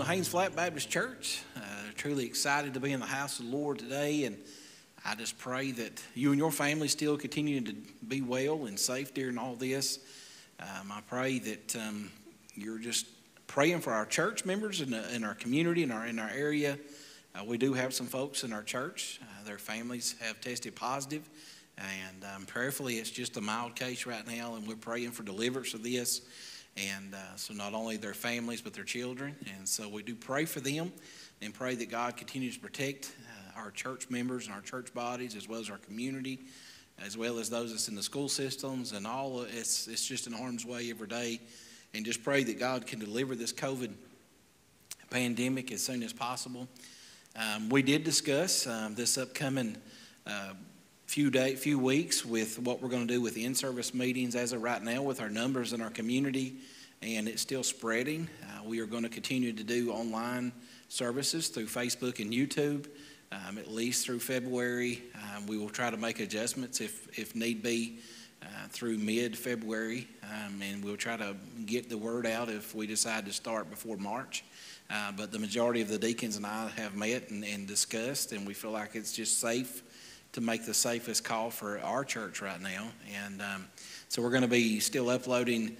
to Haynes Flat Baptist Church. Uh, truly excited to be in the house of the Lord today, and I just pray that you and your family still continue to be well and safe during all this. Um, I pray that um, you're just praying for our church members in, the, in our community, in our, in our area. Uh, we do have some folks in our church, uh, their families have tested positive, and um, prayerfully it's just a mild case right now, and we're praying for deliverance of this. And uh, so, not only their families, but their children. And so, we do pray for them and pray that God continues to protect uh, our church members and our church bodies, as well as our community, as well as those that's in the school systems and all. It's, it's just in harm's way every day. And just pray that God can deliver this COVID pandemic as soon as possible. Um, we did discuss um, this upcoming uh, few day, few weeks with what we're going to do with in-service meetings as of right now with our numbers in our community, and it's still spreading. Uh, we are going to continue to do online services through Facebook and YouTube, um, at least through February. Um, we will try to make adjustments if if need be uh, through mid-February, um, and we'll try to get the word out if we decide to start before March. Uh, but the majority of the deacons and I have met and, and discussed, and we feel like it's just safe to make the safest call for our church right now. And um, so we're going to be still uploading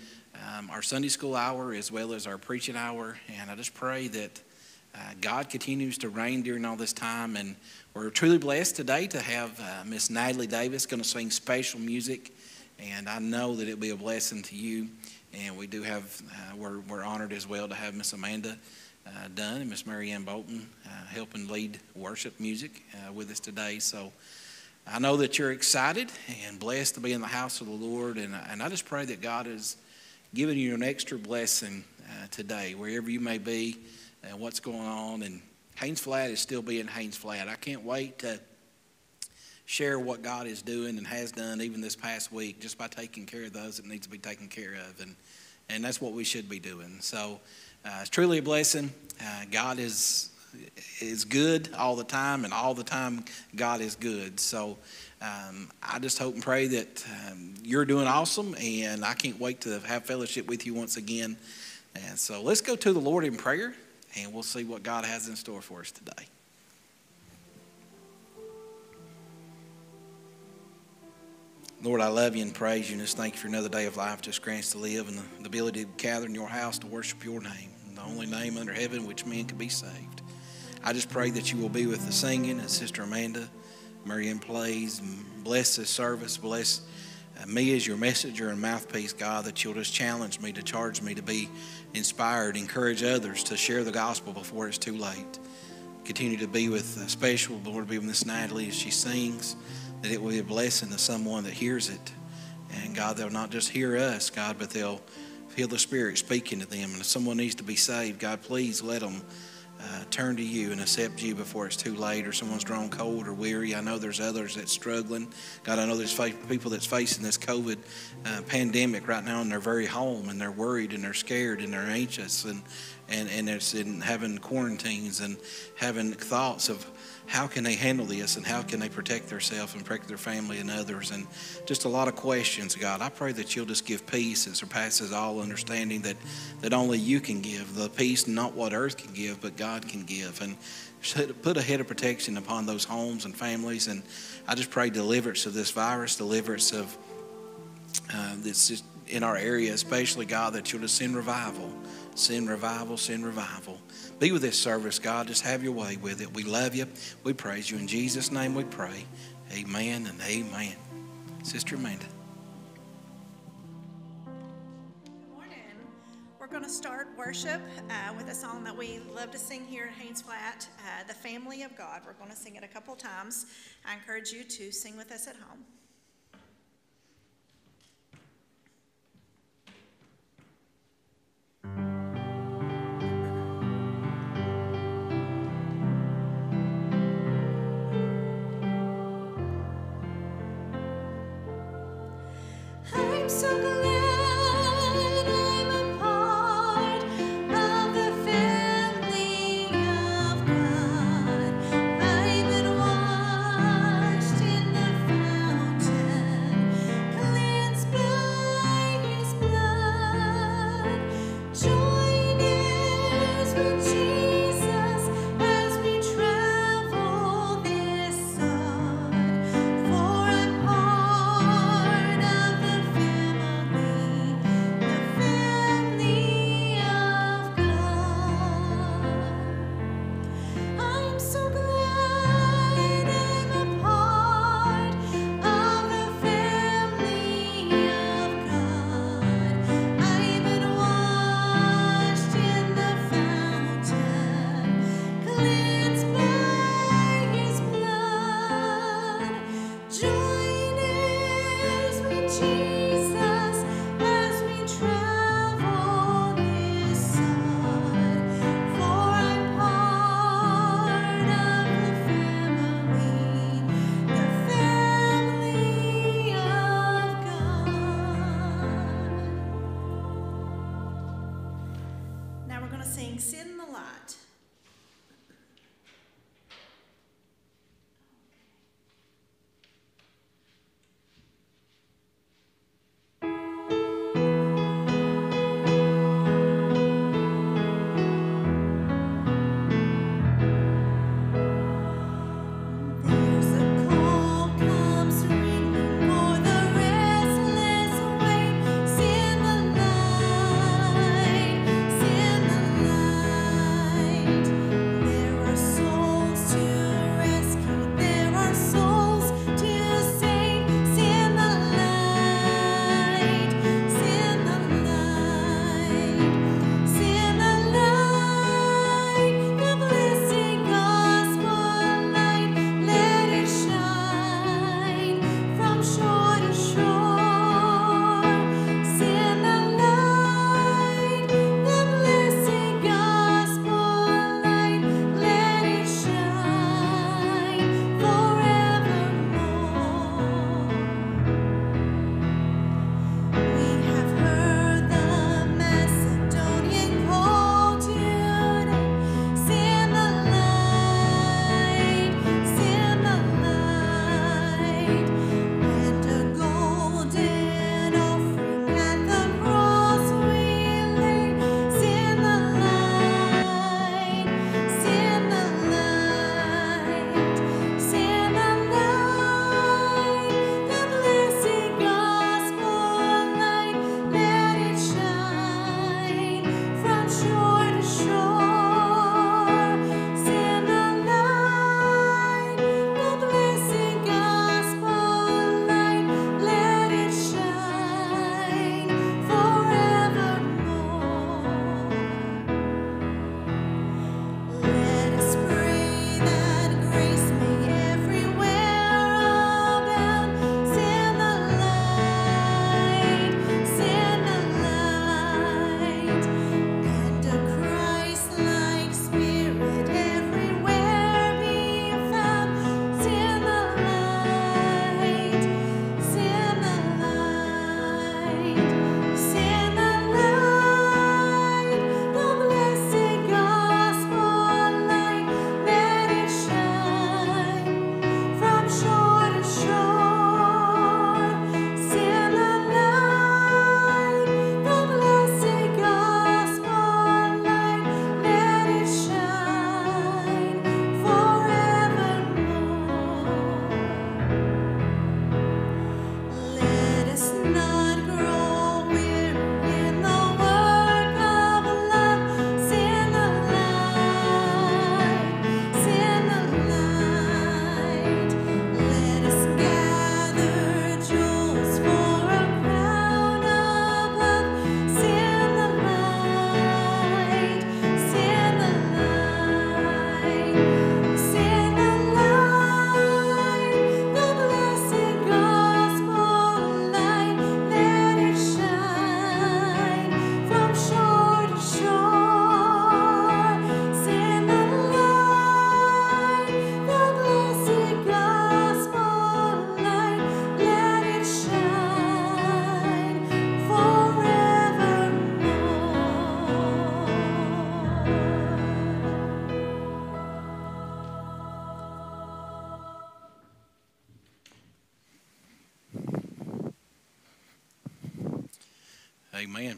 um, our Sunday school hour as well as our preaching hour. And I just pray that uh, God continues to reign during all this time. And we're truly blessed today to have uh, Miss Natalie Davis going to sing special music. And I know that it'll be a blessing to you. And we do have, uh, we're, we're honored as well to have Miss Amanda uh, Dunn and Miss Marianne Bolton uh, helping lead worship music uh, with us today. So I know that you're excited and blessed to be in the house of the Lord, and, and I just pray that God has given you an extra blessing uh, today, wherever you may be and what's going on. And Haynes Flat is still being Haynes Flat. I can't wait to share what God is doing and has done even this past week just by taking care of those that need to be taken care of. And, and that's what we should be doing. So uh, it's truly a blessing. Uh, God is is good all the time, and all the time God is good. So um, I just hope and pray that um, you're doing awesome, and I can't wait to have fellowship with you once again. And so let's go to the Lord in prayer, and we'll see what God has in store for us today. Lord, I love you and praise you, and just thank you for another day of life, just grants to live, and the, ability to gather in your house to worship your name, the only name under heaven which men can be saved. I just pray that you will be with the singing and Sister Amanda. Marianne plays. Bless this service. Bless uh, me as your messenger and mouthpiece, God, that you'll just challenge me to charge me to be inspired, encourage others to share the gospel before it's too late. Continue to be with uh, special, Lord, be with Miss Natalie as she sings, that it will be a blessing to someone that hears it. And God, they'll not just hear us, God, but they'll feel the Spirit speaking to them. And if someone needs to be saved, God, please let them uh, turn to you and accept you before it's too late or someone's grown cold or weary. I know there's others that's struggling. God, I know there's people that's facing this COVID uh, pandemic right now in their very home and they're worried and they're scared and they're anxious and, and, and it's in having quarantines and having thoughts of how can they handle this and how can they protect themselves and protect their family and others and just a lot of questions god. I pray that you'll just give peace that surpasses all understanding that, that only you can give the peace not what earth can give but god can give. And put a head of protection upon those homes and families. And i just pray deliverance of this virus deliverance of uh, this in our area especially god that you'll just send revival send revival send revival be with this service, God. Just have your way with it. We love you. We praise you. In Jesus' name we pray. Amen and amen. Sister Amanda. Good morning. We're going to start worship uh, with a song that we love to sing here at Haynes Flat, uh, The Family of God. We're going to sing it a couple times. I encourage you to sing with us at home. Join is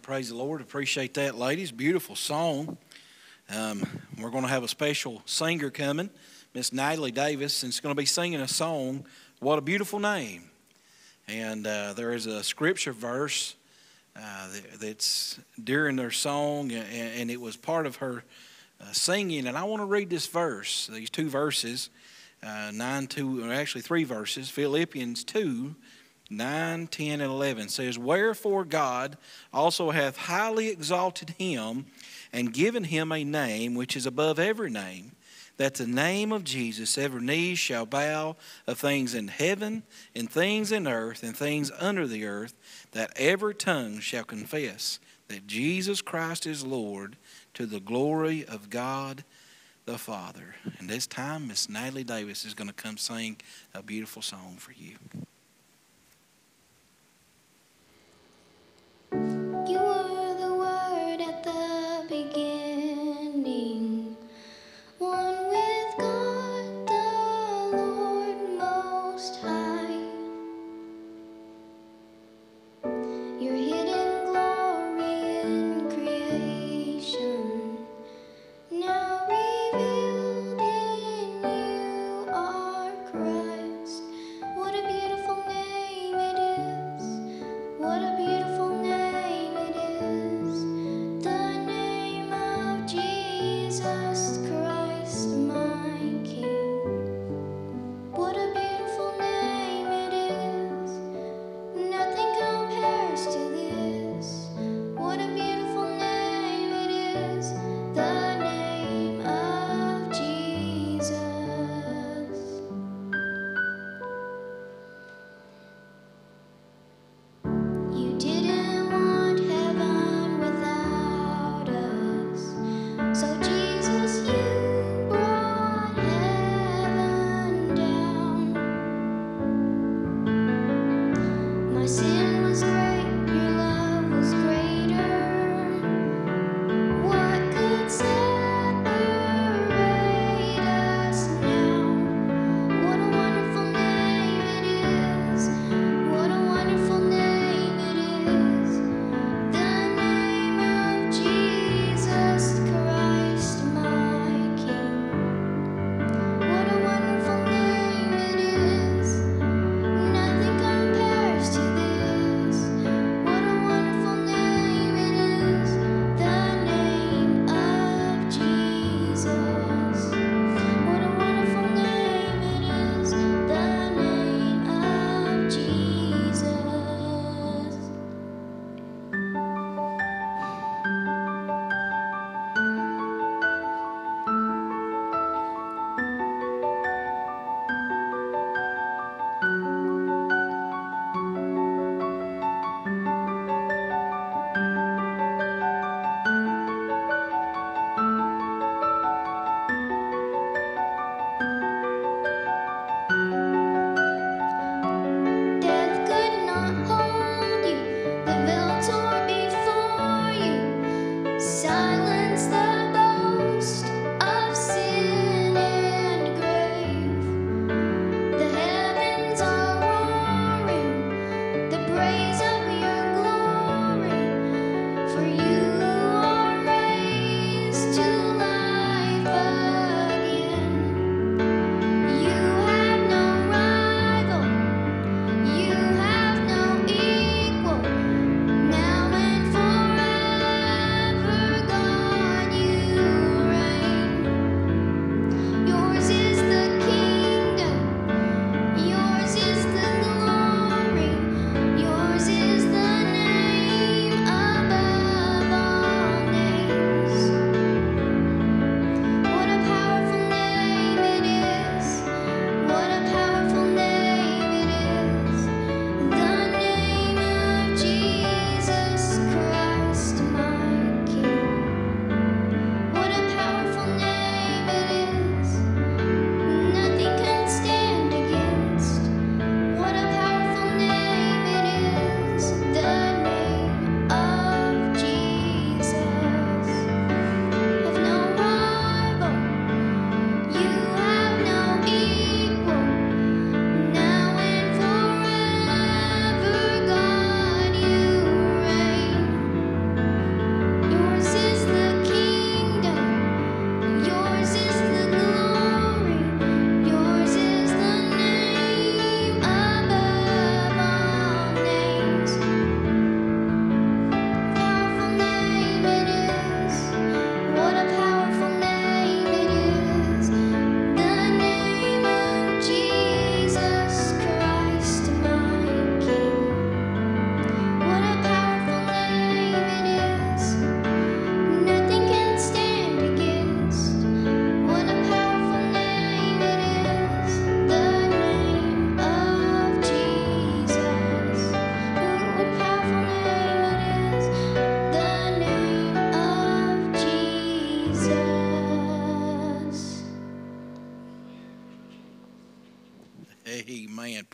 Praise the Lord. Appreciate that, ladies. Beautiful song. Um, we're going to have a special singer coming, Miss Natalie Davis, and it's going to be singing a song, What a Beautiful Name. And uh, there is a scripture verse uh, that's during their song, and, it was part of her uh, singing. And I want to read this verse, these two verses, uh, 9, 2, actually three verses, Philippians 2, 9, 10, and 11 says, Wherefore God also hath highly exalted him and given him a name which is above every name, that the name of Jesus every knee shall bow of things in heaven, and things in earth, and things under the earth, that every tongue shall confess that Jesus Christ is Lord to the glory of God the Father. And this time, Miss Natalie Davis is going to come sing a beautiful song for you.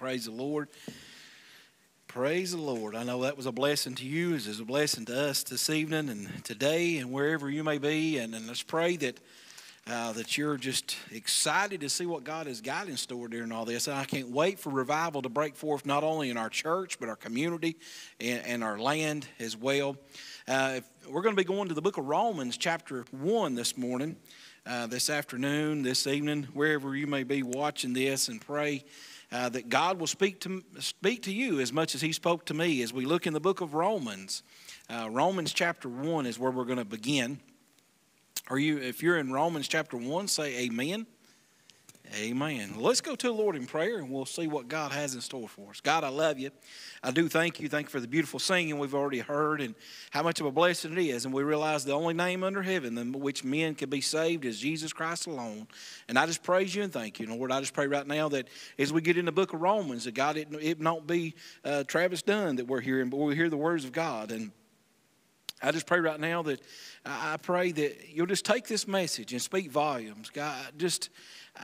Praise the Lord. Praise the Lord. I know that was a blessing to you, as is a blessing to us this evening and today and wherever you may be. And, and let's pray that uh, that you're just excited to see what God has got in store during all this. And I can't wait for revival to break forth not only in our church, but our community and, and our land as well. Uh, we're going to be going to the book of Romans, chapter 1, this morning, uh, this afternoon, this evening, wherever you may be watching this, and pray. Uh, that God will speak to speak to you as much as He spoke to me as we look in the book of Romans. Uh, Romans chapter one is where we're going to begin. Are you, if you're in Romans chapter 1, say amen. Amen. Let's go to the Lord in prayer and we'll see what God has in store for us. God, I love you. I do thank you. Thank you for the beautiful singing we've already heard and how much of a blessing it is. And we realize the only name under heaven in which men can be saved is Jesus Christ alone. And I just praise you and thank you. Lord, I just pray right now that as we get in the book of Romans, that God, it, it not be uh, Travis Dunn that we're hearing, but we hear the words of God. And I just pray right now that I pray that you'll just take this message and speak volumes. God, just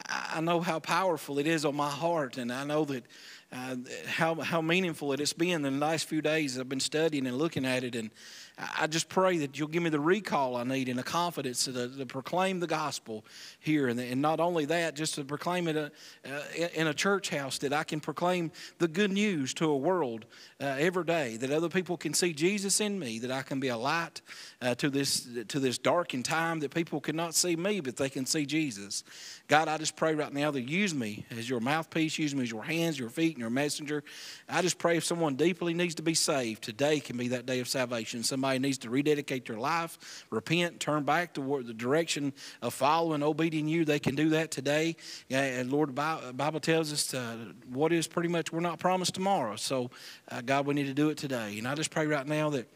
I know how powerful it is on my heart, and I know that uh, how how meaningful it has been in the last few days. I've been studying and looking at it, and I just pray that you'll give me the recall I need and the confidence to, to proclaim the gospel here. And, and, not only that, just to proclaim it a, uh, uh in a church house, that I can proclaim the good news to a world uh, every day, that other people can see Jesus in me, that I can be a light uh, to, this, to this darkened time, that people cannot see me, but they can see Jesus. God, I just pray right now that use me as your mouthpiece, use me as your hands, your feet, and your messenger. I just pray if someone deeply needs to be saved, today can be that day of salvation. Somebody somebody needs to rededicate their life, repent, turn back toward the direction of following, obeying you, they can do that today. And Lord, the Bible tells us uh, what is pretty much we're not promised tomorrow. So, uh, God, we need to do it today. And I just pray right now that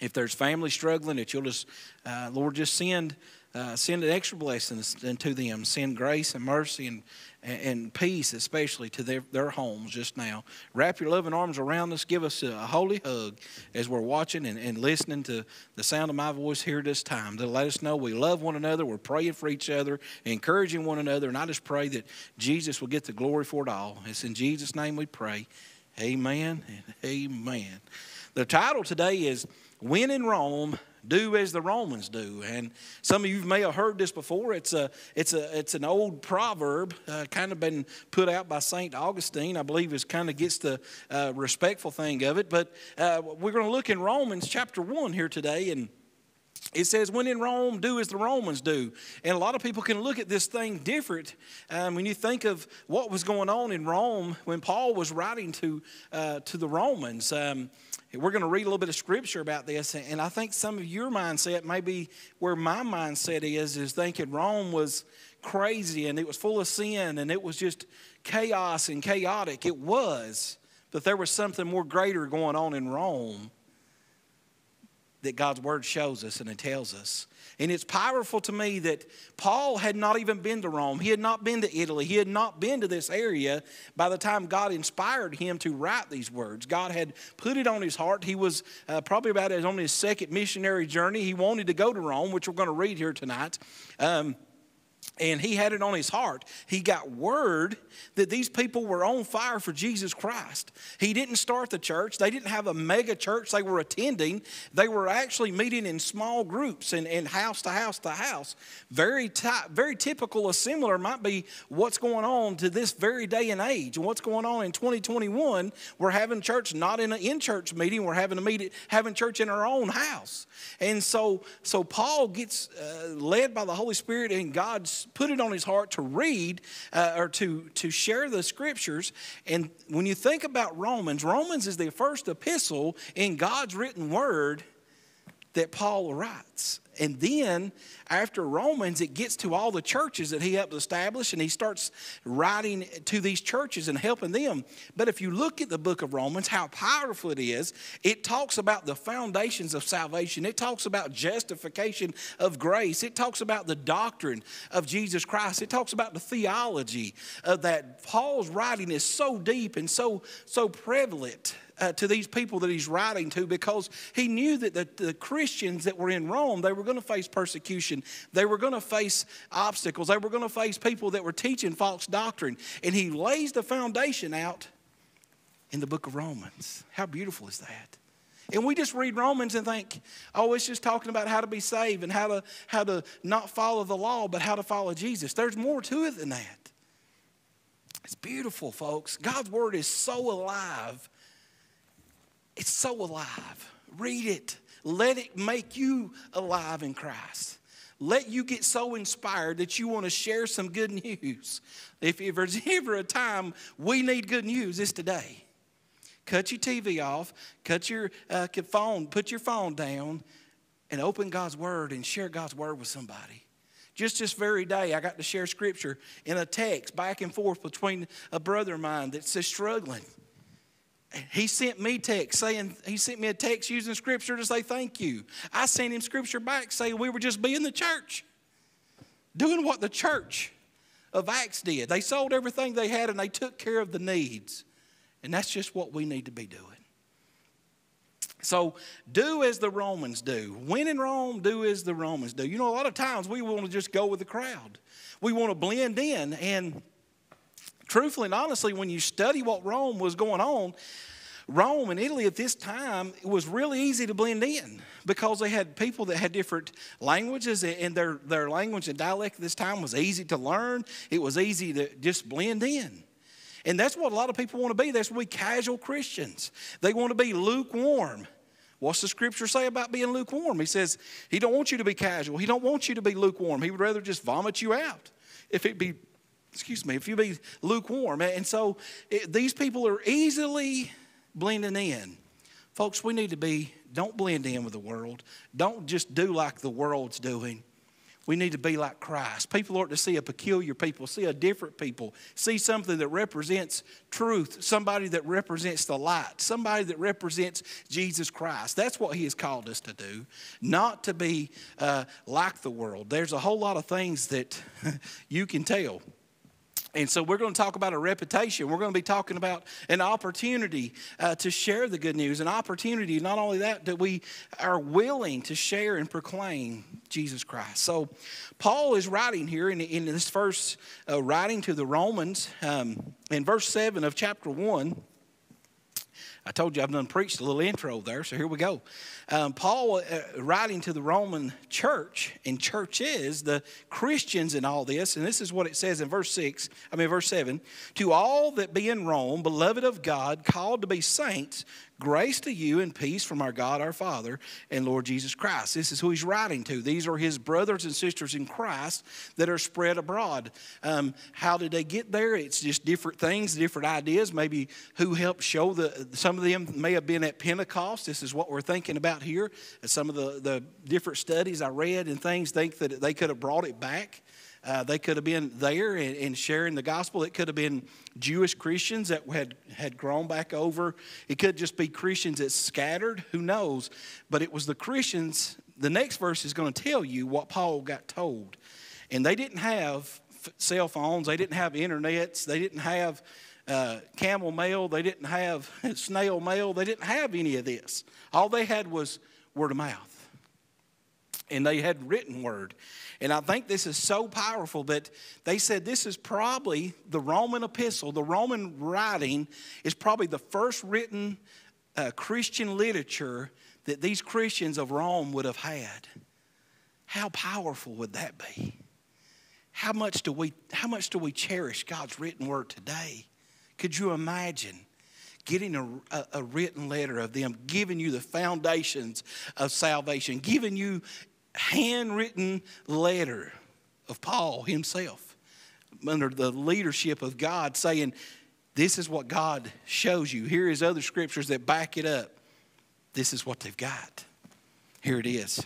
if there's family struggling, that you'll just, uh, Lord, just send. Uh, send an extra blessings into them. Send grace and mercy and, and peace, especially to their, their homes just now. Wrap your loving arms around us. Give us a holy hug as we're watching and, and listening to the sound of my voice here this time. To let us know we love one another, we're praying for each other, encouraging one another. And I just pray that Jesus will get the glory for it all. It's in Jesus' name we pray. Amen and amen. The title today is When in Rome, do as the Romans do. And some of you may have heard this before. It's, a, it's, a, it's an old proverb, uh, kind of been put out by St. Augustine. I believe it kind of gets the uh, respectful thing of it. But uh, we're going to look in Romans chapter 1 here today. And it says, when in Rome, do as the Romans do. And a lot of people can look at this thing different. Um, when you think of what was going on in Rome when Paul was writing to, uh, to the Romans, um, we're going to read a little bit of scripture about this, and I think some of your mindset may be where my mindset is, is thinking Rome was crazy and it was full of sin and it was just chaos and chaotic. It was, but there was something more greater going on in Rome that God's word shows us and it tells us. And it's powerful to me that Paul had not even been to Rome. He had not been to Italy. He had not been to this area by the time God inspired him to write these words. God had put it on his heart. He was uh, probably about on his second missionary journey. He wanted to go to Rome, which we're going to read here tonight. Um, and he had it on his heart. He got word that these people were on fire for Jesus Christ. He didn't start the church, they didn't have a mega church they were attending. They were actually meeting in small groups and, and house to house to house. Very, ty- very typical or similar might be what's going on to this very day and age. And what's going on in 2021, we're having church not in an in church meeting, we're having a meeting, having church in our own house. And so, so Paul gets uh, led by the Holy Spirit and God's put it on his heart to read uh, or to, to share the scriptures. And when you think about Romans, Romans is the first epistle in God's written word that Paul writes. And then after Romans, it gets to all the churches that he helped establish, and he starts writing to these churches and helping them. But if you look at the book of Romans, how powerful it is, it talks about the foundations of salvation, it talks about justification of grace, it talks about the doctrine of Jesus Christ, it talks about the theology of that. Paul's writing is so deep and so, so prevalent uh, to these people that he's writing to because he knew that the, the Christians that were in Rome, they were going to face persecution. They were going to face obstacles. They were going to face people that were teaching false doctrine. And he lays the foundation out in the book of Romans. How beautiful is that? And we just read Romans and think, oh, it's just talking about how to be saved and how to, how to not follow the law, but how to follow Jesus. There's more to it than that. It's beautiful, folks. God's word is so alive. It's so alive. Read it. Let it make you alive in Christ. Let you get so inspired that you want to share some good news. If, if there's ever a time we need good news, it's today. Cut your TV off, cut your uh, phone, put your phone down, and open God's Word and share God's Word with somebody. Just this very day, I got to share scripture in a text back and forth between a brother of mine that's just struggling. He sent me text saying, he sent me a text using scripture to say thank you. I sent him scripture back saying we were just being the church, doing what the church of Acts did. They sold everything they had and they took care of the needs. And that's just what we need to be doing. So do as the Romans do. When in Rome, do as the Romans do. You know, a lot of times we want to just go with the crowd. We want to blend in. And truthfully and honestly, when you study what Rome was going on, Rome and Italy at this time, it was really easy to blend in because they had people that had different languages, and their, their language and dialect at this time was easy to learn. It was easy to just blend in. And that's what a lot of people want to be. That's what we casual Christians. They want to be lukewarm. What's the scripture say about being lukewarm? He says he don't want you to be casual. He don't want you to be lukewarm. He would rather just vomit you out. If it be, excuse me, if you be lukewarm. And so it, these people are easily blending in. Folks, we need to be, don't blend in with the world. Don't just do like the world's doing. We need to be like Christ. People ought to see a peculiar people, see a different people, see something that represents truth, somebody that represents the light, somebody that represents Jesus Christ. That's what He has called us to do, not to be uh, like the world. There's a whole lot of things that you can tell. And so we're going to talk about a reputation. We're going to be talking about an opportunity uh, to share the good news, an opportunity, not only that, that we are willing to share and proclaim Jesus Christ. So Paul is writing here in, in this first uh, writing to the Romans um, in verse 7 of chapter 1. I told you I've done preached a little intro there, so here we go. Um, Paul, uh, writing to the Roman church and churches, the Christians in all this, and this is what it says in verse 6, I mean, verse 7 To all that be in Rome, beloved of God, called to be saints, Grace to you and peace from our God, our Father, and Lord Jesus Christ. This is who he's writing to. These are his brothers and sisters in Christ that are spread abroad. Um, how did they get there? It's just different things, different ideas. Maybe who helped show the. Some of them may have been at Pentecost. This is what we're thinking about here. Some of the, the different studies I read and things think that they could have brought it back. Uh, they could have been there and, and, sharing the gospel. It could have been Jewish Christians that had, had grown back over. It could just be Christians that scattered. Who knows? But it was the Christians. The next verse is going to tell you what Paul got told. And they didn't have cell phones, they didn't have internets, they didn't have uh, camel mail, they didn't have snail mail, they didn't have any of this. All they had was word of mouth. And they had written word. And I think this is so powerful that they said this is probably the Roman epistle, the Roman writing is probably the first written uh, Christian literature that these Christians of Rome would have had. How powerful would that be? How much do we, how much do we cherish God's written word today? Could you imagine? getting a, a, a, written letter of them, giving you the foundations of salvation, giving you handwritten letter of Paul himself under the leadership of God saying, This is what God shows you. Here is other scriptures that back it up. This is what they've got. Here it is.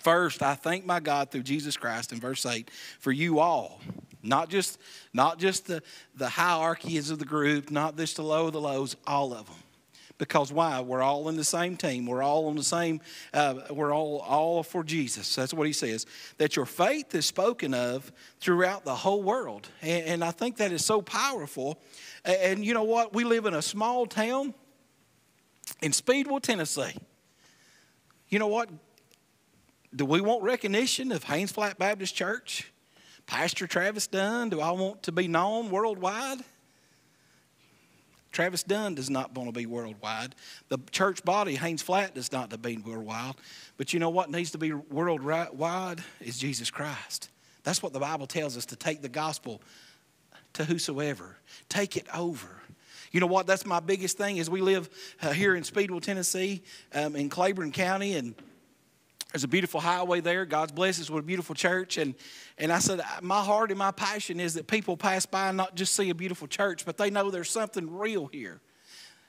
First, I thank my God through Jesus Christ in verse 8 for you all. Not just, not just the, the hierarchies of the group, not just the low of the lows, all of them because why? We're all in the same team. We're all on the same, uh, we're all, all for Jesus. That's what he says. That your faith is spoken of throughout the whole world. And, and I think that is so powerful. And, and you know what? We live in a small town in Speedwell, Tennessee. You know what? Do we want recognition of Haynes Flat Baptist Church? Pastor Travis Dunn? Do I want to be known worldwide? Travis Dunn does not want to be worldwide. The church body, Haynes Flat, does not to be worldwide. But you know what needs to be worldwide is Jesus Christ. That's what the Bible tells us to take the gospel to whosoever. Take it over. You know what? That's my biggest thing. Is we live uh, here in Speedwell, Tennessee, um, in Claiborne County, and there's a beautiful highway there. God's blessed us with a beautiful church. And, and I said, my heart and my passion is that people pass by and not just see a beautiful church, but they know there's something real here.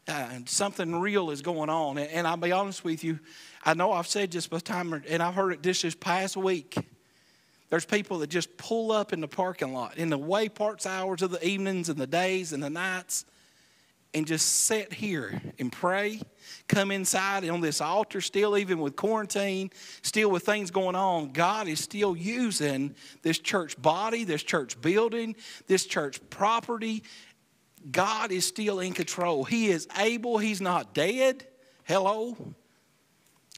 Uh, and something real is going on. And, and I'll be honest with you, I know I've said this before time, and I've heard it just this past week. There's people that just pull up in the parking lot in the way parts hours of the evenings and the days and the nights and just sit here and pray, come inside on this altar, still, even with quarantine, still with things going on, God is still using this church body, this church building, this church property. God is still in control. He is able, He's not dead. Hello?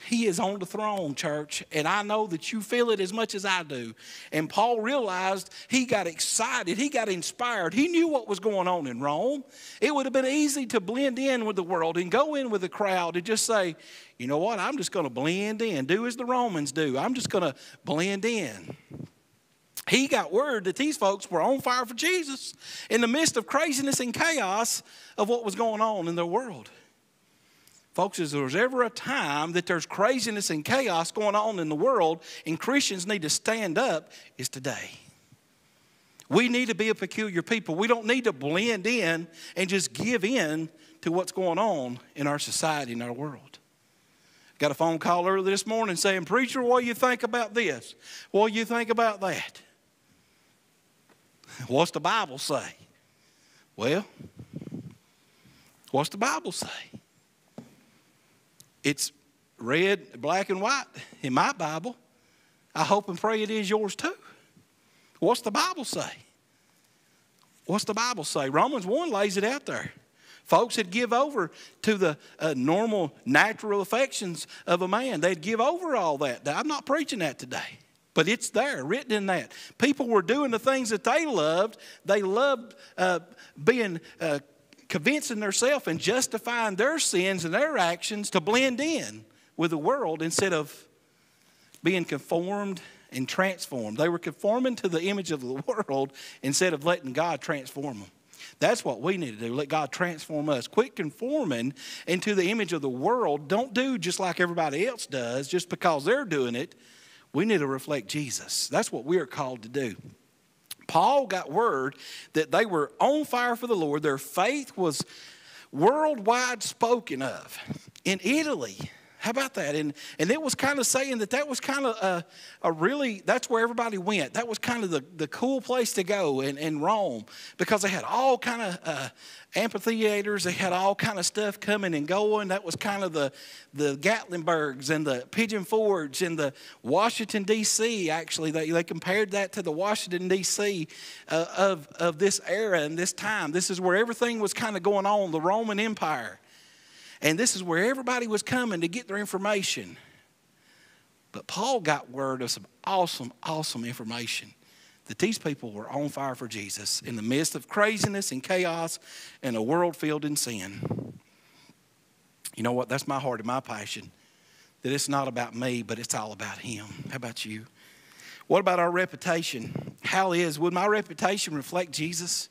He is on the throne, church, and I know that you feel it as much as I do. And Paul realized he got excited, he got inspired. He knew what was going on in Rome. It would have been easy to blend in with the world and go in with the crowd and just say, you know what, I'm just going to blend in, do as the Romans do. I'm just going to blend in. He got word that these folks were on fire for Jesus in the midst of craziness and chaos of what was going on in their world. Folks, if there's ever a time that there's craziness and chaos going on in the world and Christians need to stand up, is today. We need to be a peculiar people. We don't need to blend in and just give in to what's going on in our society and our world. Got a phone call earlier this morning saying, Preacher, what do you think about this? What do you think about that? What's the Bible say? Well, what's the Bible say? It's red, black, and white in my Bible. I hope and pray it is yours too. What's the Bible say? What's the Bible say? Romans 1 lays it out there. Folks would give over to the uh, normal, natural affections of a man. They'd give over all that. I'm not preaching that today, but it's there, written in that. People were doing the things that they loved. They loved uh, being uh, convincing themselves and justifying their sins and their actions to blend in with the world instead of being conformed and transformed. They were conforming to the image of the world instead of letting God transform them. That's what we need to do. Let God transform us. Quit conforming into the image of the world. Don't do just like everybody else does just because they're doing it. We need to reflect Jesus. That's what we are called to do. Paul got word that they were on fire for the Lord. Their faith was worldwide spoken of. In Italy, how about that? And, and it was kind of saying that that was kind of a, a really, that's where everybody went. That was kind of the, the cool place to go in, in Rome because they had all kind of uh, amphitheaters. They had all kind of stuff coming and going. That was kind of the, the Gatlinburgs and the Pigeon Forge and the Washington, D.C., actually. They, they compared that to the Washington, D.C. Uh, of, of this era and this time. This is where everything was kind of going on, the Roman Empire. And this is where everybody was coming to get their information. But Paul got word of some awesome, awesome information that these people were on fire for Jesus in the midst of craziness and chaos and a world filled in sin. You know what? That's my heart and my passion. That it's not about me, but it's all about Him. How about you? What about our reputation? How is, would my reputation reflect Jesus?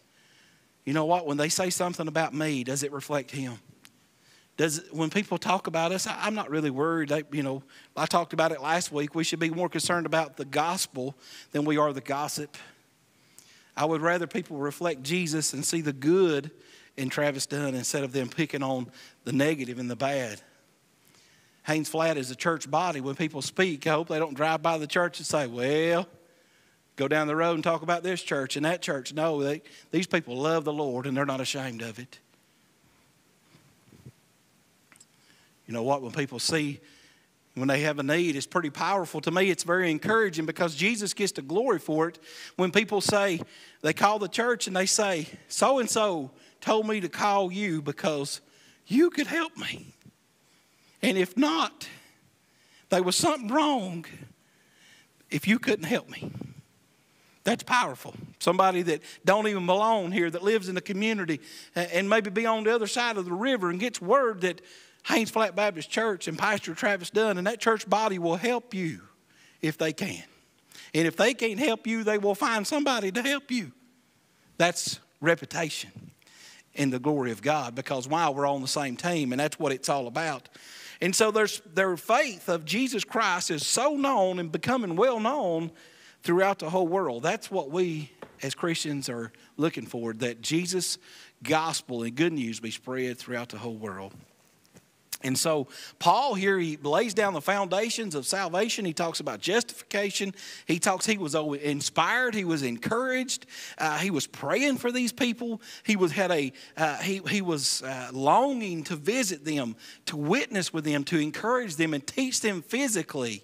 You know what? When they say something about me, does it reflect Him? Does when people talk about us, I, am not really worried. I, you know, I talked about it last week. We should be more concerned about the gospel than we are the gossip. I would rather people reflect Jesus and see the good in Travis Dunn instead of them picking on the negative and the bad. Haynes Flat is a church body. When people speak, I hope they don't drive by the church and say, well, go down the road and talk about this church and that church. No, they, these people love the Lord and they're not ashamed of it. You know what? When people see when they have a need, it's pretty powerful. To me, it's very encouraging because Jesus gets the glory for it. When people say, they call the church and they say, so and so told me to call you because you could help me. And if not, there was something wrong if you couldn't help me. That's powerful. Somebody that don't even belong here, that lives in the community, and maybe be on the other side of the river and gets word that Haynes Flat Baptist Church and Pastor Travis Dunn and that church body will help you if they can. And if they can't help you, they will find somebody to help you. That's reputation in the glory of God because while we're on the same team, and that's what it's all about. And so there's, their faith of Jesus Christ is so known and becoming well known throughout the whole world. That's what we as Christians are looking for that Jesus' gospel and good news be spread throughout the whole world. And so, Paul here, he lays down the foundations of salvation. He talks about justification. He talks, he was inspired. He was encouraged. Uh, he was praying for these people. He was, had a, uh, he, he was uh, longing to visit them, to witness with them, to encourage them and teach them physically.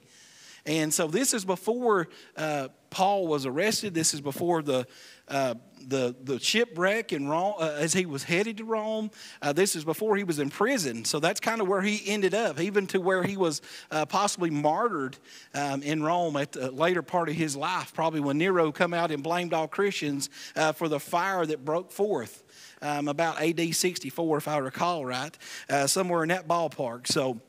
And so, this is before uh, Paul was arrested. This is before the uh, the, the shipwreck in Rome, uh, as he was headed to Rome. Uh, this is before he was in prison. So that's kind of where he ended up, even to where he was uh, possibly martyred um, in Rome at the later part of his life, probably when Nero come out and blamed all Christians uh, for the fire that broke forth. Um, about AD 64, if I recall right, uh, somewhere in that ballpark. So,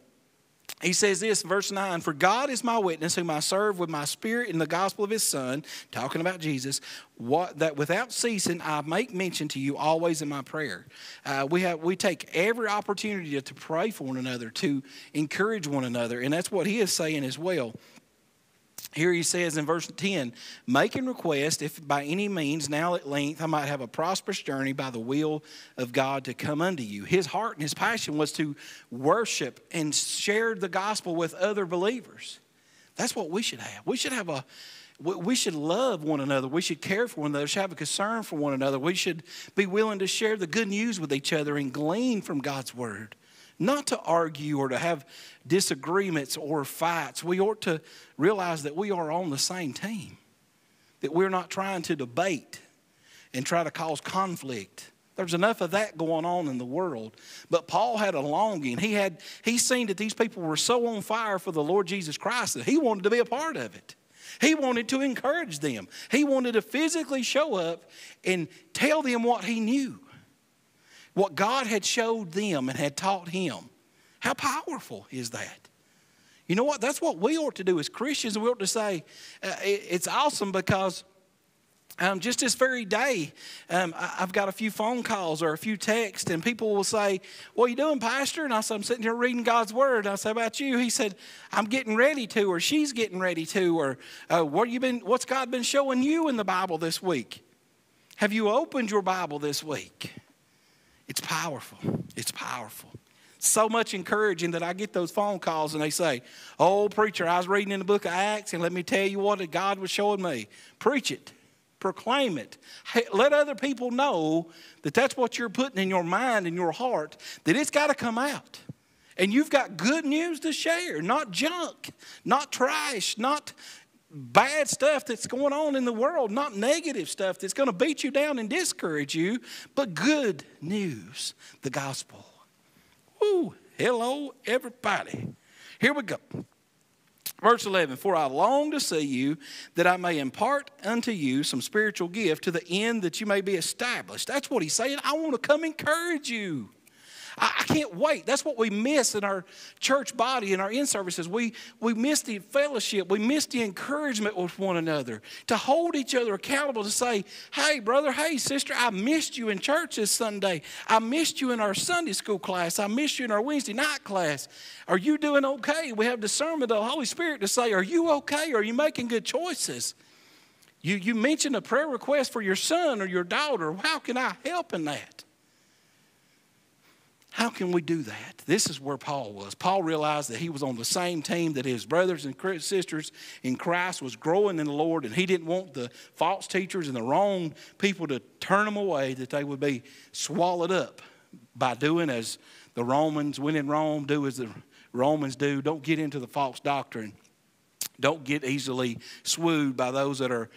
he says this, verse 9 For God is my witness, whom I serve with my spirit in the gospel of his Son, talking about Jesus, what, that without ceasing I make mention to you always in my prayer. Uh, we, have, we take every opportunity to, to pray for one another, to encourage one another, and that's what he is saying as well. Here he says in verse 10, making request if by any means now at length I might have a prosperous journey by the will of God to come unto you. His heart and his passion was to worship and share the gospel with other believers. That's what we should have. We should have a we should love one another. We should care for one another. We should have a concern for one another. We should be willing to share the good news with each other and glean from God's word not to argue or to have disagreements or fights. We ought to realize that we are on the same team, that we're not trying to debate and try to cause conflict. There's enough of that going on in the world. But Paul had a longing. He had he seen that these people were so on fire for the Lord Jesus Christ that he wanted to be a part of it. He wanted to encourage them. He wanted to physically show up and tell them what he knew what God had showed them and had taught him. How powerful is that? You know what? That's what we ought to do as Christians. We ought to say, uh, it, it's awesome because um, just this very day, um, I, have got a few phone calls or a few texts, and people will say, What are you doing, Pastor? And I say, I'm sitting here reading God's Word. And I say, About you? He said, I'm getting ready to, or she's getting ready to, or uh, what you been, what's God been showing you in the Bible this week? Have you opened your Bible this week? It's powerful. It's powerful. So much encouraging that I get those phone calls and they say, Oh, preacher, I was reading in the book of Acts and let me tell you what God was showing me. Preach it, proclaim it. Let other people know that that's what you're putting in your mind and your heart, that it's got to come out. And you've got good news to share, not junk, not trash, not bad stuff that's going on in the world, not negative stuff that's going to beat you down and discourage you, but good news, the gospel. Woo, hello, everybody. Here we go. Verse 11, for I long to see you that I may impart unto you some spiritual gift to the end that you may be established. That's what he's saying. I want to come encourage you. I, I can't wait. That's what we miss in our church body, in our in services. We, we miss the fellowship, we miss the encouragement with one another, to hold each other accountable, to say, hey, brother, hey, sister, I missed you in church this Sunday. I missed you in our Sunday school class. I missed you in our Wednesday night class. Are you doing okay? We have discernment of the Holy Spirit to say, are you okay? Are you making good choices? You, you mentioned a prayer request for your son or your daughter. How can I help in that? How can we do that? This is where Paul was. Paul realized that he was on the same team that his brothers and sisters in Christ was growing in the Lord, and he didn't want the false teachers and the wrong people to turn them away, that they would be swallowed up by doing as the Romans, when in Rome, do as the Romans do. Don't get into the false doctrine. Don't get easily swooed by those that are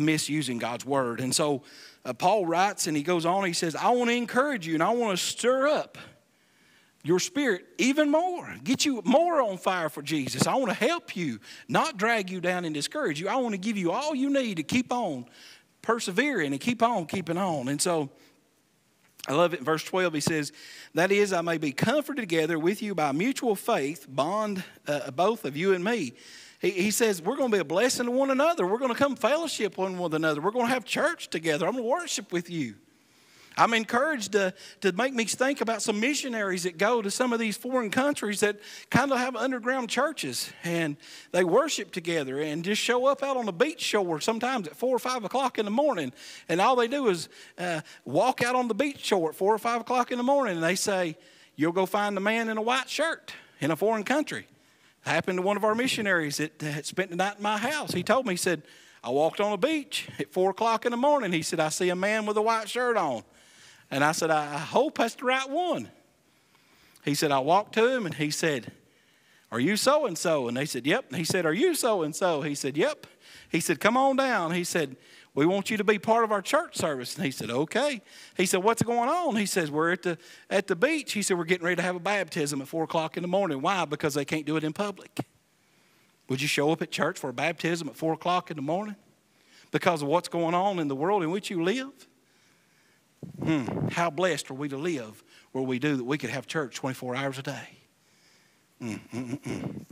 misusing God's word. And so uh, Paul writes and he goes on, he says, I want to encourage you and I want to stir up your spirit even more, get you more on fire for Jesus. I want to help you, not drag you down and discourage you. I want to give you all you need to keep on persevering and keep on keeping on. And so I love it. Verse 12, he says, That is, I may be comforted together with you by mutual faith, bond uh, both of you and me. He, he says, We're going to be a blessing to one another. We're going to come fellowship one with another. We're going to have church together. I'm going to worship with you. I'm encouraged to, to make me think about some missionaries that go to some of these foreign countries that kind of have underground churches and they worship together and just show up out on the beach shore sometimes at four or five o'clock in the morning. And all they do is uh, walk out on the beach shore at four or five o'clock in the morning and they say, You'll go find a man in a white shirt in a foreign country. It happened to one of our missionaries that had spent the night in my house. He told me, he said, I walked on the beach at four o'clock in the morning. He said, I see a man with a white shirt on. And I said, I hope that's the right one. He said, I walked to him and he said, Are you so and so? And they said, Yep. And he said, Are you so and so? He said, Yep. He said, Come on down. He said, We want you to be part of our church service. And he said, Okay. He said, What's going on? He says, We're at the at the beach. He said, We're getting ready to have a baptism at four o'clock in the morning. Why? Because they can't do it in public. Would you show up at church for a baptism at four o'clock in the morning? Because of what's going on in the world in which you live? Hmm, how blessed are we to live where we do that we could have church 24 hours a day? Mm, mm, mm,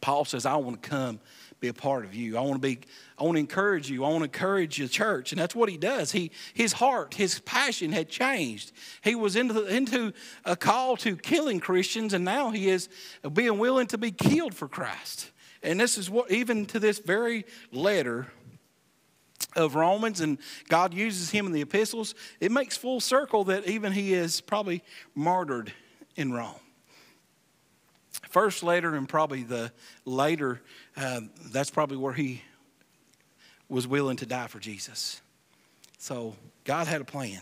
Paul says, I want to come be a part of you. I want to be, I want to encourage you. I want to encourage the church. And that's what he does. He, his heart, his passion had changed. He was into, into a call to killing Christians, and now he is being willing to be killed for Christ. And this is what, even to this very letter, of Romans and God uses him in the epistles, it makes full circle that even he is probably martyred in Rome. First letter and probably the later, uh, that's probably where he was willing to die for Jesus. So God had a plan.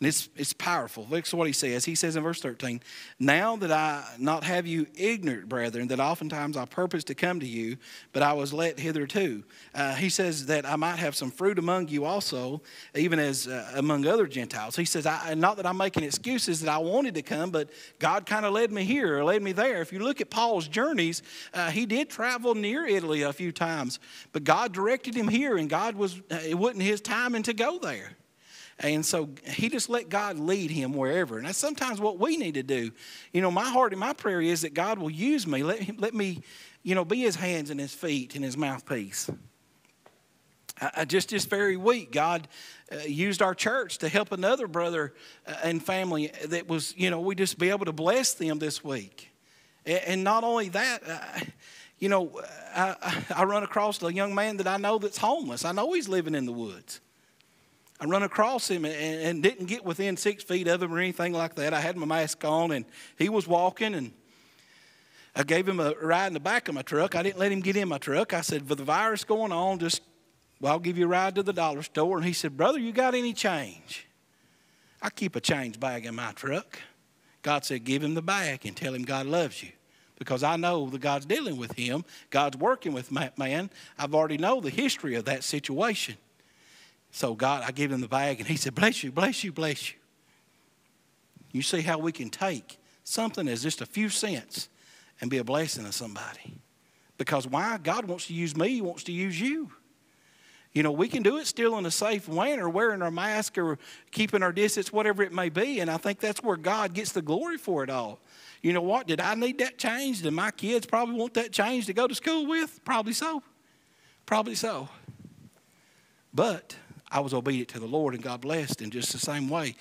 And it's, it's powerful. Look at what he says. He says in verse 13, Now that I not have you ignorant, brethren, that oftentimes I purpose to come to you, but I was let hitherto. Uh, he says that I might have some fruit among you also, even as uh, among other Gentiles. He says, I, Not that I'm making excuses that I wanted to come, but God kind of led me here or led me there. If you look at Paul's journeys, uh, he did travel near Italy a few times, but God directed him here, and God was, uh, it wasn't his timing to go there. And so he just let God lead him wherever. And that's sometimes what we need to do. You know, my heart and my prayer is that God will use me. Let, him, let me, you know, be his hands and his feet and his mouthpiece. I, just this very week, God uh, used our church to help another brother uh, and family that was, you know, we just be able to bless them this week. And, and not only that, uh, you know, I, I run across a young man that I know that's homeless. I know he's living in the woods. I run across him and, and, didn't get within six feet of him or anything like that. I had my mask on and he was walking and I gave him a ride in the back of my truck. I didn't let him get in my truck. I said, with the virus going on, just, well, I'll give you a ride to the dollar store. And he said, brother, you got any change? I keep a change bag in my truck. God said, give him the bag and tell him God loves you. Because I know that God's dealing with him. God's working with man. I've already know the history of that situation. So God, I gave him the bag and he said, Bless you, bless you, bless you. You see how we can take something as just a few cents and be a blessing to somebody. Because why? God wants to use me, He wants to use you. You know, we can do it still in a safe manner, wearing our mask or keeping our distance, whatever it may be. And I think that's where God gets the glory for it all. You know what? Did I need that change? Did my kids probably want that change to go to school with? Probably so. Probably so. But I was obedient to the Lord and God blessed in just the same way.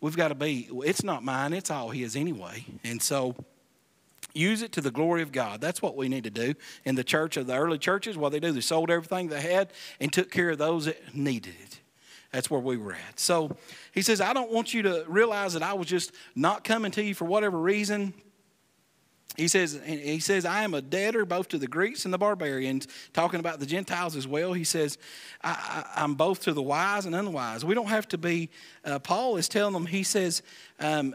We've got to be, it's not mine, it's all His anyway. And so, use it to the glory of God. That's what we need to do. In the church of the early churches, what they do, they sold everything they had and took care of those that needed it. That's where we were at. So he says, I don't want you to realize that I was just not coming to you for whatever reason. He says, he says, I am a debtor both to the Greeks and the barbarians, talking about the Gentiles as well. He says, I, am both to the wise and unwise. We don't have to be, uh, Paul is telling them, he says, um,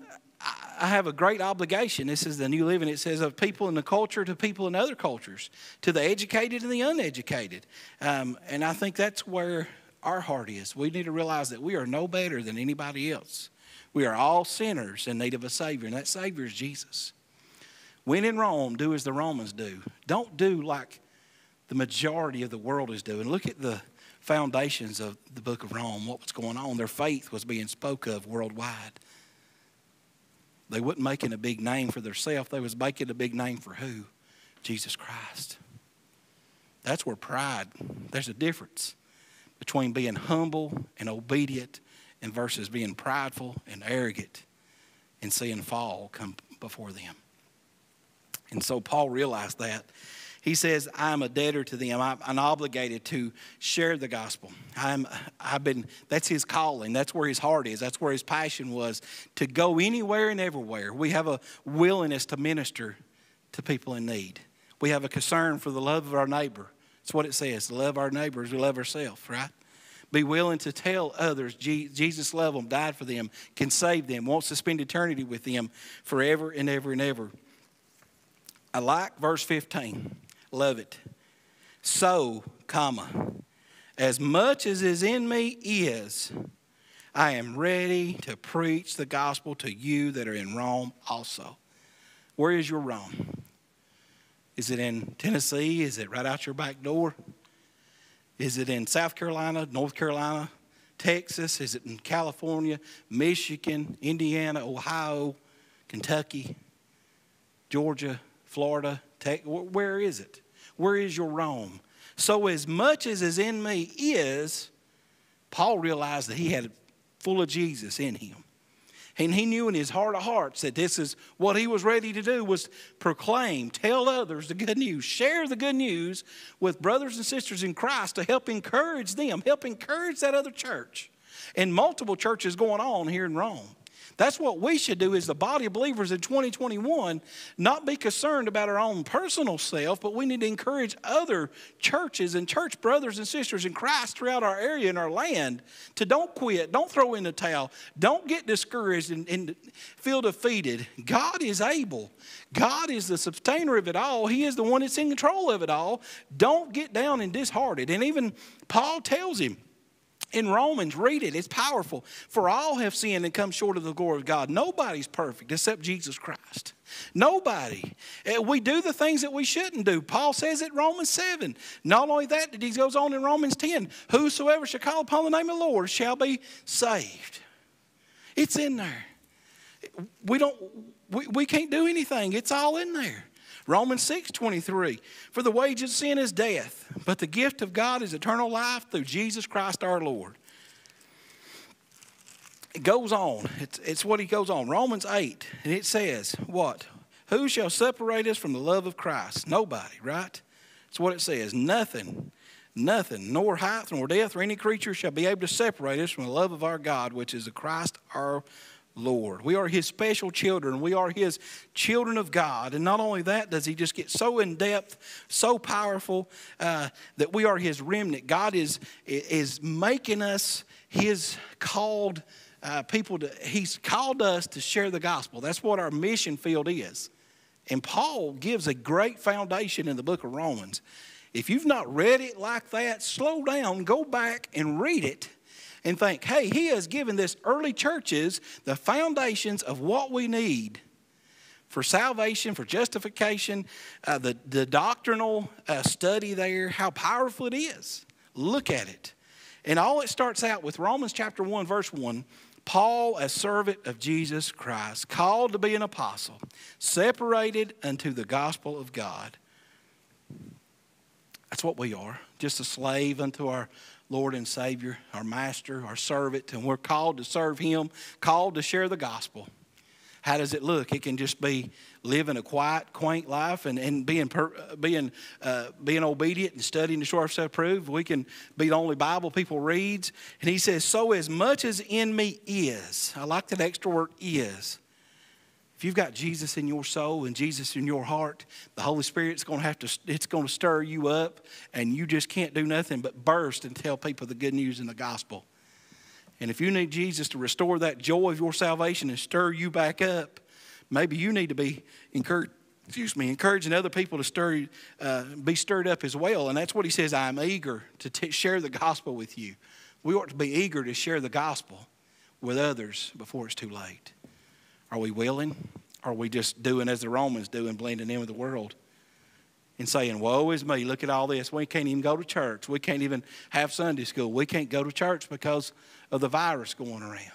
I have a great obligation. This is the New Living. It says, of people in the culture to people in other cultures, to the educated and the uneducated. Um, and I think that's where our heart is. We need to realize that we are no better than anybody else. We are all sinners in need of a Savior, and that Savior is Jesus. When in Rome, do as the Romans do. Don't do like the majority of the world is doing. Look at the foundations of the book of Rome, what was going on. Their faith was being spoke of worldwide. They wasn't making a big name for themselves. They was making a big name for who? Jesus Christ. That's where pride, there's a difference between being humble and obedient and versus being prideful and arrogant and seeing fall come before them. And so Paul realized that. He says, I'm a debtor to them. I'm, obligated to share the gospel. I'm, I've been, that's his calling. That's where his heart is. That's where his passion was to go anywhere and everywhere. We have a willingness to minister to people in need. We have a concern for the love of our neighbor. That's what it says. Love our neighbors, we love ourselves, right? Be willing to tell others Jesus loved them, died for them, can save them, wants to spend eternity with them forever and ever and ever. I like verse 15. Love it. So, comma, as much as is in me is, I am ready to preach the gospel to you that are in Rome also. Where is your Rome? Is it in Tennessee? Is it right out your back door? Is it in South Carolina, North Carolina, Texas? Is it in California, Michigan, Indiana, Ohio, Kentucky, Georgia, Florida? Where is it? Where is your Rome? So, as much as is in me is, Paul realized that he had full of Jesus in him. And he knew in his heart of hearts that this is what he was ready to do was proclaim, tell others the good news, share the good news with brothers and sisters in Christ to help encourage them, help encourage that other church. And multiple churches going on here in Rome. That's what we should do as the body of believers in 2021, not be concerned about our own personal self, but we need to encourage other churches and church brothers and sisters in Christ throughout our area and our land to don't quit, don't throw in the towel, don't get discouraged and, and feel defeated. God is able. God is the sustainer of it all. He is the one that's in control of it all. Don't get down and disheartened. And even Paul tells him, in Romans, read it. It's powerful. For all have sinned and come short of the glory of God. Nobody's perfect except Jesus Christ. Nobody. Eh, we do the things that we shouldn't do. Paul says it Romans 7. Not only that, he goes on in Romans 10 Whosoever shall call upon the name of the Lord shall be saved. It's in there. We don't we, we can't do anything. It's all in there. Romans 6 23. For the wages of sin is death, but the gift of God is eternal life through Jesus Christ our Lord. It goes on. It's, it's what he goes on. Romans 8, and it says, What? Who shall separate us from the love of Christ? Nobody, right? That's what it says. Nothing, nothing, nor height, nor death, or any creature shall be able to separate us from the love of our God, which is the Christ our Lord. We are His special children. We are His children of God. And not only that, does He just get so in depth, so powerful uh, that we are His remnant. God is, is making us His called uh, people to, He's called us to share the gospel. That's what our mission field is. And Paul gives a great foundation in the book of Romans. If you've not read it like that, slow down, go back and read it and think, hey, he has given this early churches the foundations of what we need for salvation, for justification, uh, the, the doctrinal uh, study there, how powerful it is. Look at it. And all it starts out with Romans chapter 1, verse 1. Paul, a servant of Jesus Christ, called to be an apostle, separated unto the gospel of God. That's what we are, just a slave unto our Lord and Savior, our Master, our servant, and we're called to serve Him, called to share the gospel. How does it look? It can just be living a quiet, quaint life and, and being, per, being, uh, being obedient and studying to show ourselves approved. We can be the only Bible people reads. And he says, So as much as in me is, I like that extra word is, if you've got Jesus in your soul and Jesus in your heart, the Holy Spirit's going to have to it's going to stir you up and you just can't do nothing but burst and tell people the good news in the gospel. And if you need Jesus to restore that joy of your salvation and stir you back up, maybe you need to be encouraged excuse me, encouraging other people to stir, uh, be stirred up as well. And that's what he says, I'm eager to t- share the gospel with you. We ought to be eager to share the gospel with others before it's too late? Are we willing? Are we just doing as the Romans do and blending in with the world? And saying, Woe is me, look at all this. We can't even go to church. We can't even have Sunday school. We can't go to church because of the virus going around.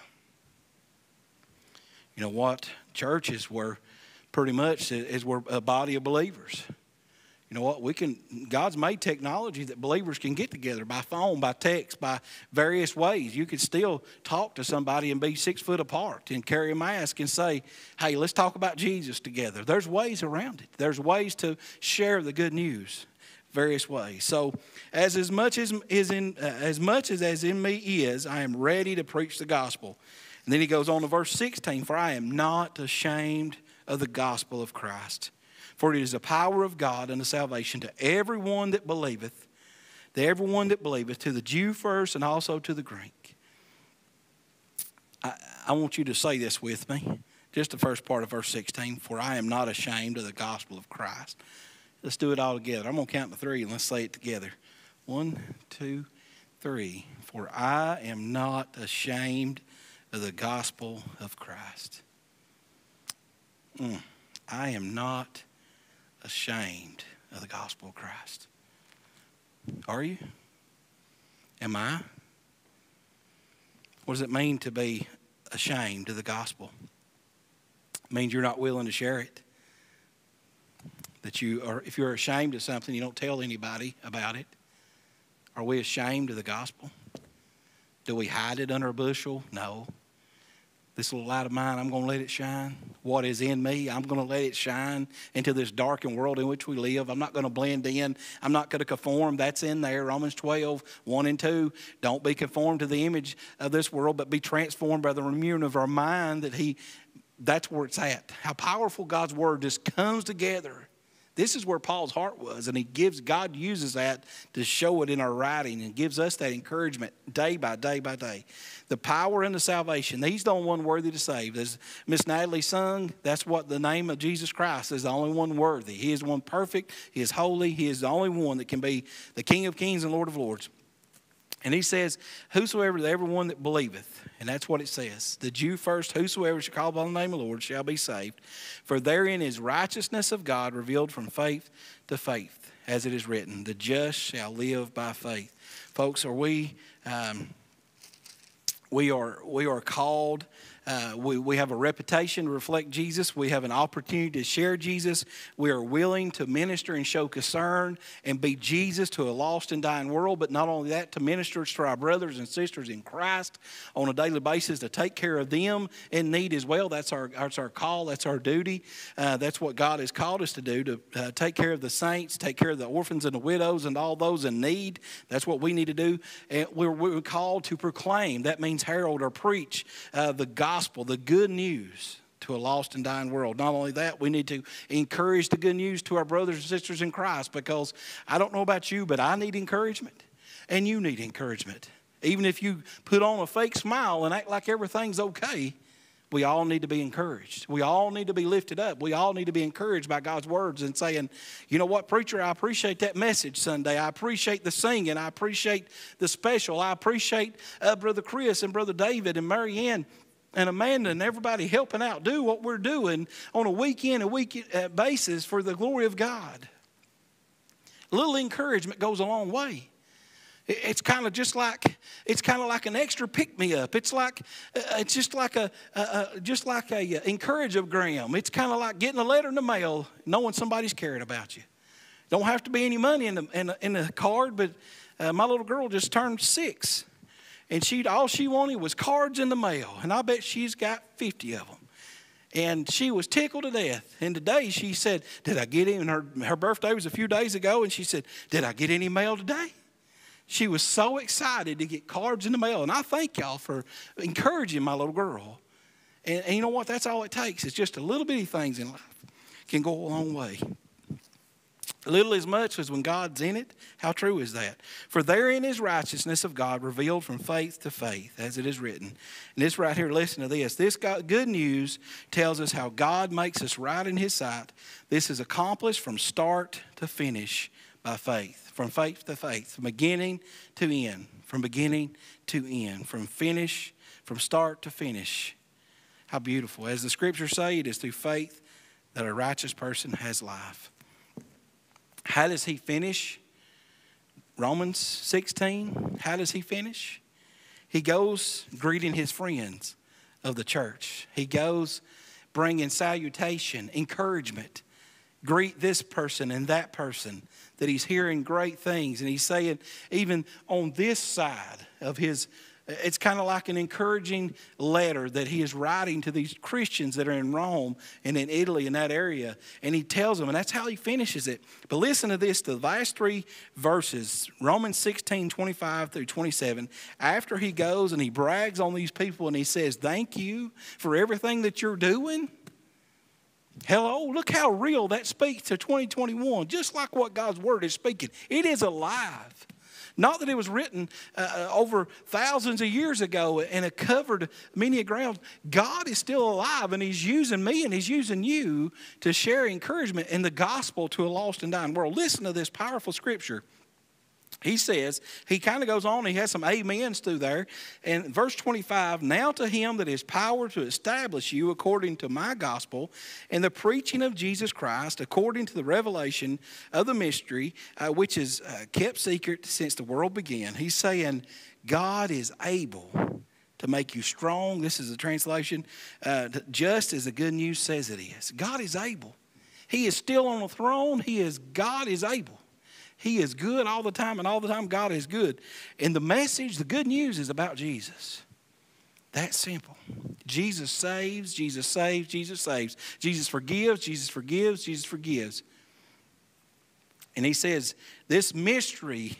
You know what? Churches were pretty much is we're a body of believers. You know what? We can God's made technology that believers can get together by phone, by text, by various ways. You can still talk to somebody and be six foot apart and carry a mask and say, "Hey, let's talk about Jesus together." There's ways around it. There's ways to share the good news various ways. So, as as much as is in uh, as much as as in me is, I am ready to preach the gospel. And then he goes on to verse 16, for I am not ashamed of the gospel of Christ. For it is the power of God unto salvation to everyone that believeth, to everyone that believeth, to the Jew first and also to the Greek. I, I want you to say this with me, just the first part of verse 16. For I am not ashamed of the gospel of Christ. Let's do it all together. I'm going to count to three and let's say it together. One, two, three. For I am not ashamed of the gospel of Christ. Mm. I am not ashamed of the gospel of Christ. Are you? Am I? What does it mean to be ashamed of the gospel? It means you're not willing to share it. That you are, if you're ashamed of something, you don't tell anybody about it. Are we ashamed of the gospel? Do we hide it under a bushel? No. This little light of mine, I'm going to let it shine. What is in me, I'm going to let it shine into this darkened world in which we live. I'm not going to blend in. I'm not going to conform. That's in there. Romans 12, 1 and 2. Don't be conformed to the image of this world, but be transformed by the renewing of our mind that He, that's where it's at. How powerful God's Word just comes together this is where Paul's heart was, and he gives God uses that to show it in our writing and gives us that encouragement day by day by day. The power and the salvation. He's the only one worthy to save. As Miss Natalie sung, that's what the name of Jesus Christ is the only one worthy. He is one perfect, He is holy, He is the only one that can be the King of Kings and Lord of Lords. And he says, Whosoever, everyone that believeth, and that's what it says. The Jew first, whosoever shall call upon the name of the Lord shall be saved. For therein is righteousness of God revealed from faith to faith, as it is written, the just shall live by faith. Folks, are we, um, we, are, we are called uh, we, we have a reputation to reflect Jesus. We have an opportunity to share Jesus. We are willing to minister and show concern and be Jesus to a lost and dying world. But not only that, to minister to our brothers and sisters in Christ on a daily basis, to take care of them in need as well. That's our, that's our call, that's our duty. Uh, that's what God has called us to do to uh, take care of the saints, take care of the orphans and the widows and all those in need. That's what we need to do. And we're, we're called to proclaim. That means herald or preach uh, the gospel gospel, the good news to a lost and dying world. Not only that, we need to encourage the good news to our brothers and sisters in Christ because I don't know about you, but I need encouragement and you need encouragement. Even if you put on a fake smile and act like everything's okay, we all need to be encouraged. We all need to be lifted up. We all need to be encouraged by God's words and saying, you know what, preacher, I appreciate that message Sunday. I appreciate the singing. I appreciate the special. I appreciate uh, Brother Chris and Brother David and Mary Ann and Amanda and everybody helping out do what we're doing on a weekend a week uh, basis for the glory of God. A little encouragement goes a long way. It's kind of just like it's kind of like an extra pick me up. It's like uh, it's just like a, a, a just like a uh, encourageogram. It's kind of like getting a letter in the mail, knowing somebody's caring about you. Don't have to be any money in the in the, in the card, but uh, my little girl just turned six, and she all she wanted was cards in the mail, and I bet she's got 50 of them. And she was tickled to death. And today she said, Did I get any? her, her birthday was a few days ago, and she said, Did I get any mail today? She was so excited to get cards in the mail. And I thank y'all for encouraging my little girl. And, and you know what? That's all it takes. It's just a little bitty things in life can go a long way. Little as much as when God's in it. How true is that? For therein is righteousness of God revealed from faith to faith, as it is written. And this right here, listen to this. This good news tells us how God makes us right in His sight. This is accomplished from start to finish by faith. from faith to faith, from beginning to end, from beginning to end, from finish, from start to finish. How beautiful. As the scriptures say, it is through faith that a righteous person has life. How does he finish? Romans 16, how does he finish? He goes greeting his friends of the church. He goes bringing salutation, encouragement. Greet this person and that person that he's hearing great things. And he's saying, even on this side of his it's kind of like an encouraging letter that he is writing to these Christians that are in Rome and in Italy in that area. And he tells them, and that's how he finishes it. But listen to this the last three verses Romans 16, 25 through 27. After he goes and he brags on these people and he says, Thank you for everything that you're doing. Hello, look how real that speaks to 2021, just like what God's word is speaking. It is alive. Not that it was written uh, uh, over thousands of years ago and it covered many a ground. God is still alive and He's using me and He's using you to share encouragement in the gospel to a lost and dying world. Listen to this powerful scripture he says, he kind of goes on, he has some amens through there. And verse 25, now to him that is power to establish you according to my gospel and the preaching of Jesus Christ, according to the revelation of the mystery, uh, which is uh, kept secret since the world began. He's saying, God is able to make you strong. This is a translation, uh, just as the good news says it is. God is able. He is still on the throne. He is, God is able. He is good all the time, and all the time God is good. And the message, the good news is about Jesus. That simple. Jesus saves, Jesus saves, Jesus saves. Jesus forgives, Jesus forgives, Jesus forgives. And he says, This mystery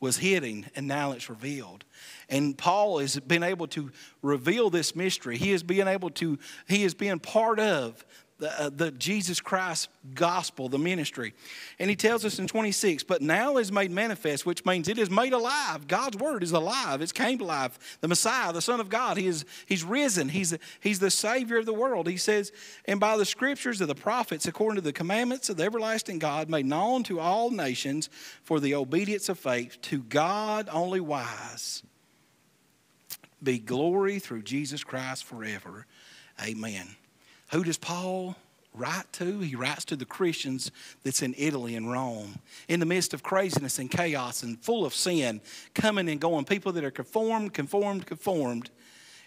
was hidden, and now it's revealed. And Paul has been able to reveal this mystery. He has been able to, he has been part of the, uh, the Jesus Christ gospel, the ministry. And he tells us in 26, but now is made manifest, which means it is made alive. God's word is alive. It's came to life. The Messiah, the Son of God, he is, he's risen. He's, he's the Savior of the world. He says, and by the scriptures of the prophets, according to the commandments of the everlasting God, made known to all nations for the obedience of faith, to God only wise, be glory through Jesus Christ forever. Amen. Who does Paul write to? He writes to the Christians that's in Italy and Rome. In the midst of craziness and chaos and full of sin, coming and going, people that are conformed, conformed, conformed.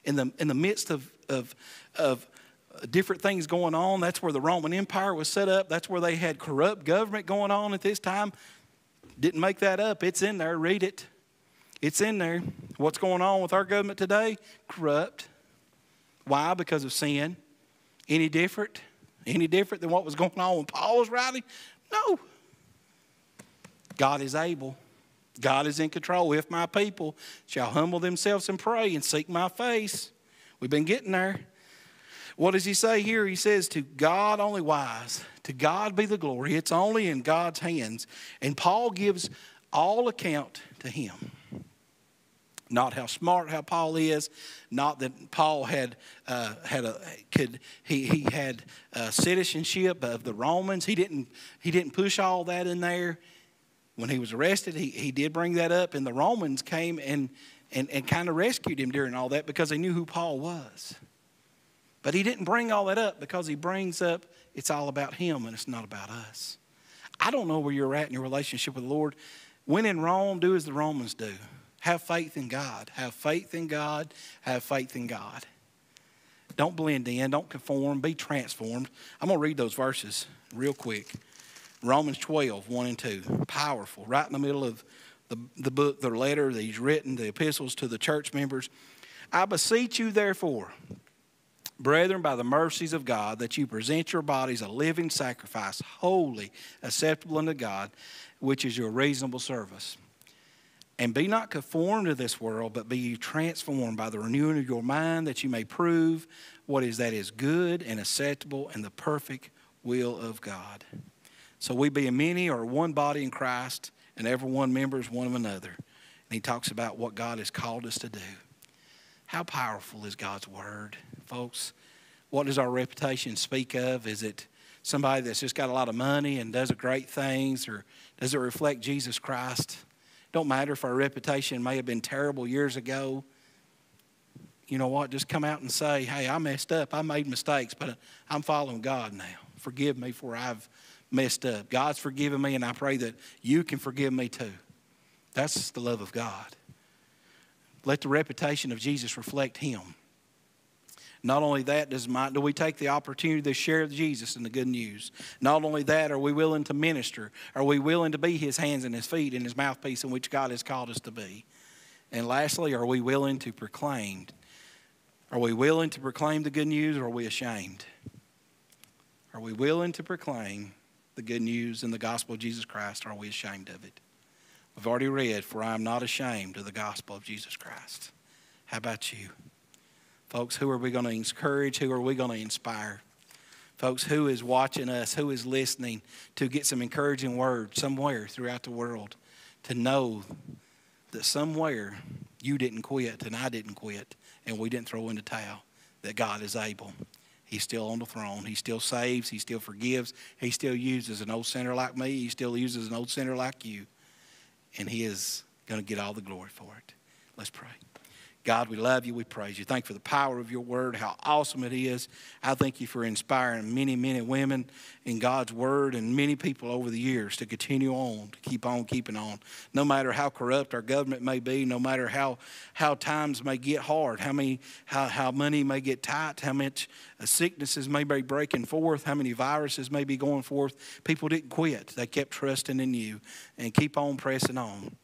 In the, in the midst of, of, of different things going on, that's where the Roman Empire was set up. That's where they had corrupt government going on at this time. Didn't make that up. It's in there. Read it. It's in there. What's going on with our government today? Corrupt. Why? Because of sin. Any different? Any different than what was going on when Paul was writing? No. God is able. God is in control. If my people shall humble themselves and pray and seek my face, we've been getting there. What does he say here? He says, To God only wise, to God be the glory. It's only in God's hands. And Paul gives all account to him. Not how smart how Paul is, not that Paul had uh, had a could he he had citizenship of the Romans. He didn't he didn't push all that in there. When he was arrested, he, he did bring that up, and the Romans came and, and, and kind of rescued him during all that because they knew who Paul was. But he didn't bring all that up because he brings up it's all about him and it's not about us. I don't know where you're at in your relationship with the Lord. When in Rome, do as the Romans do. Have faith in God. Have faith in God. Have faith in God. Don't blend in. Don't conform. Be transformed. I'm going to read those verses real quick. Romans 12, 1 and 2. Powerful. Right in the middle of the, the book, the letter that he's written, the epistles to the church members. I beseech you, therefore, brethren, by the mercies of God, that you present your bodies a living sacrifice, holy, acceptable unto God, which is your reasonable service. And be not conformed to this world, but be transformed by the renewing of your mind, that you may prove what is that is good and acceptable and the perfect will of God. So we being many are one body in Christ, and every one members one of another. And he talks about what God has called us to do. How powerful is God's word, folks? What does our reputation speak of? Is it somebody that's just got a lot of money and does great things, or does it reflect Jesus Christ? Don't matter if our reputation may have been terrible years ago. You know what? Just come out and say, hey, I messed up. I made mistakes, but uh, I'm following God now. Forgive me for I've messed up. God's forgiven me, and I pray that you can forgive me too. That's the love of God. Let the reputation of Jesus reflect Him. Not only that, does my, do we take the opportunity to share Jesus and the good news? Not only that, are we willing to minister? Are we willing to be His hands and His feet and His mouthpiece in which God has called us to be? And lastly, are we willing to proclaim? Are we willing to proclaim the good news or are we ashamed? Are we willing to proclaim the good news and the gospel of Jesus Christ or are we ashamed of it? We've already read, For I am not ashamed of the gospel of Jesus Christ. How about you? Folks, who are we going to encourage? Who are we going to inspire? Folks, who is watching us? Who is listening to get some encouraging words somewhere throughout the world to know that somewhere you didn't quit and I didn't quit and we didn't throw in the towel, that God is able. He's still on the throne. He still saves. He still forgives. He still uses an old sinner like me. He still uses an old sinner like you. And He is going to get all the glory for it. Let's pray. God, we love you. We praise you. Thank you for the power of your word, how awesome it is. I thank you for inspiring many, many women in God's word and many people over the years to continue on, to keep on keeping on. No matter how corrupt our government may be, no matter how, how times may get hard, how, many, how, how money may get tight, how much uh, sicknesses may be breaking forth, how many viruses may be going forth, people didn't quit. They kept trusting in you and keep on pressing on.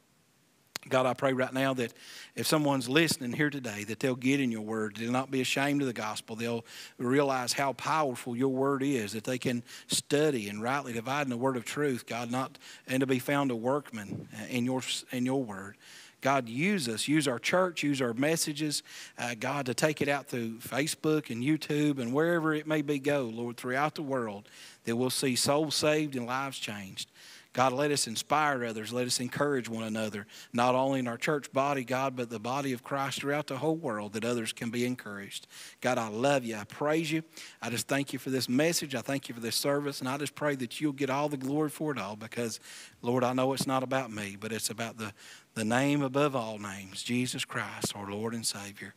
God, I pray right now that if someone's listening here today, that they'll get in your word. They'll not be ashamed of the gospel. They'll realize how powerful your word is, that they can study and rightly divide the word of truth, God, not and to be found a workman in your in your word. God, use us, use our church, use our messages, uh, God, to take it out through Facebook and YouTube and wherever it may be go, Lord, throughout the world, that we'll see souls saved and lives changed. God, let us inspire others. Let us encourage one another, not only in our church body, God, but the body of Christ throughout the whole world, that others can be encouraged. God, I love you. I praise you. I just thank you for this message. I thank you for this service. And I just pray that you'll get all the glory for it all because, Lord, I know it's not about me, but it's about the, the name above all names, Jesus Christ, our Lord and Savior.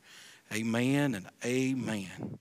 Amen and amen.